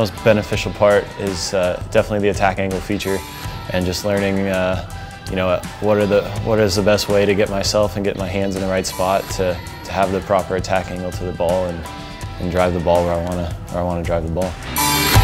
most beneficial part is uh, definitely the attack angle feature and just learning uh, you know, what, are the, what is the best way to get myself and get my hands in the right spot to, to have the proper attack angle to the ball and, and drive the ball where I want to where I want to drive the ball.